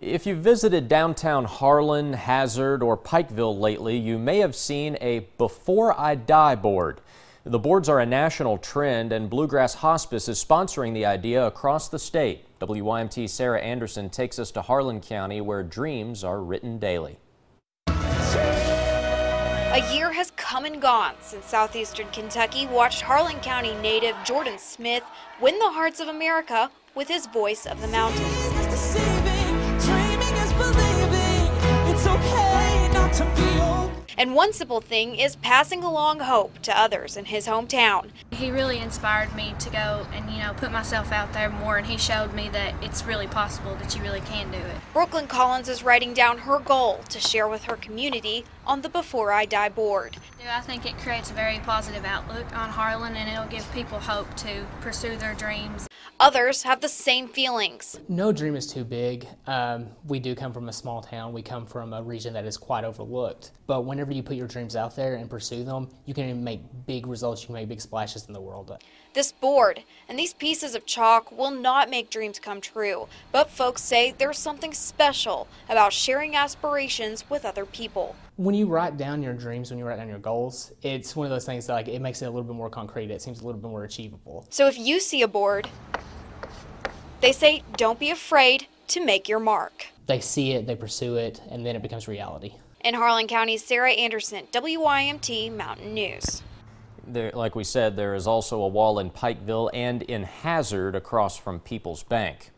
If you've visited downtown Harlan, Hazard, or Pikeville lately, you may have seen a Before I Die board. The boards are a national trend, and Bluegrass Hospice is sponsoring the idea across the state. WYMT Sarah Anderson takes us to Harlan County, where dreams are written daily. A year has come and gone since southeastern Kentucky watched Harlan County native Jordan Smith win the hearts of America with his voice of the mountains. And one simple thing is passing along hope to others in his hometown. He really inspired me to go and, you know, put myself out there more, and he showed me that it's really possible that you really can do it. Brooklyn Collins is writing down her goal to share with her community on the Before I Die board. I think it creates a very positive outlook on Harlan, and it'll give people hope to pursue their dreams. Others have the same feelings. No dream is too big. Um, we do come from a small town. We come from a region that is quite overlooked. But whenever you put your dreams out there and pursue them, you can make big results. You can make big splashes in the world. This board and these pieces of chalk will not make dreams come true, but folks say there's something special about sharing aspirations with other people. When you write down your dreams, when you write down your goals, it's one of those things that like it makes it a little bit more concrete. It seems a little bit more achievable. So if you see a board they say don't be afraid to make your mark. They see it, they pursue it, and then it becomes reality. In Harlan County, Sarah Anderson, WYMT Mountain News. There, like we said, there is also a wall in Pikeville and in Hazard across from People's Bank.